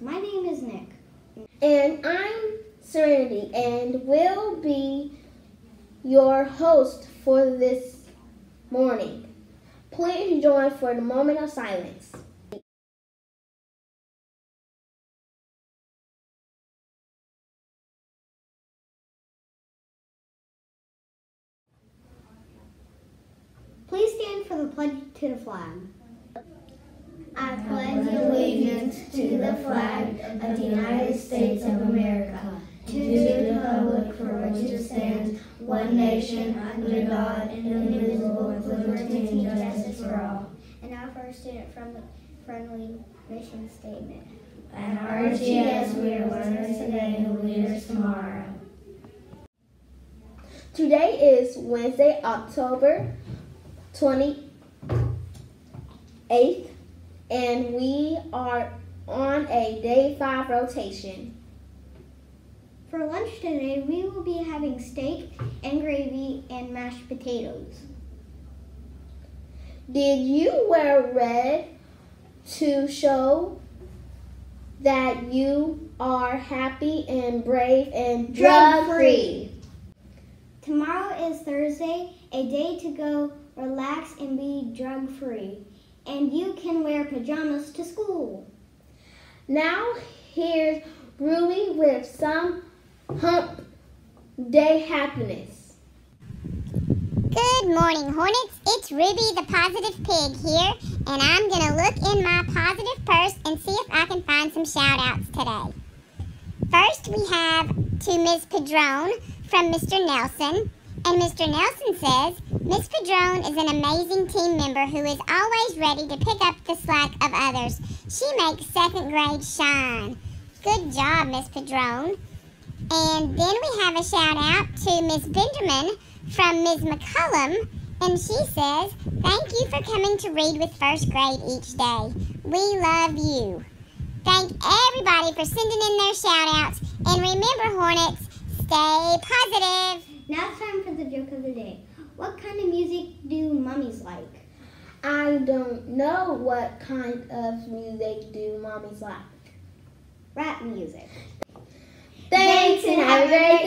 My name is Nick. And I'm Serenity, and will be your host for this morning. Please join for the moment of silence. Please stand for the pledge to the flag. I pledge allegiance to the flag of the United States of America, to the republic for which it stands, one nation, under God, indivisible, with liberty and justice for all. And now for our student friendly, friendly mission statement. At RHES, we are learners today and leaders tomorrow. Today is Wednesday, October 28th, and we are on a day five rotation. For lunch today, we will be having steak and gravy and mashed potatoes. Did you wear red to show that you are happy and brave and drug free? Tomorrow is Thursday, a day to go relax and be drug free. And you can wear pajamas to school. Now here's Ruby with some hump day happiness. Good morning, Hornets. It's Ruby the Positive Pig here, and I'm going to look in my positive purse and see if I can find some shout outs today. First, we have to Ms. Padrone from Mr. Nelson. And Mr. Nelson says, Miss Padrone is an amazing team member who is always ready to pick up the slack of others. She makes second grade shine. Good job, Miss Padrone. And then we have a shout out to Miss Benjamin from Ms. McCullum. And she says, Thank you for coming to read with first grade each day. We love you. Thank everybody for sending in their shout outs. And remember, Hornets, stay positive. Now it's time for the joke of the day. What kind of music do mummies like? I don't know what kind of music do mummies like. Rap music. Thanks and have a great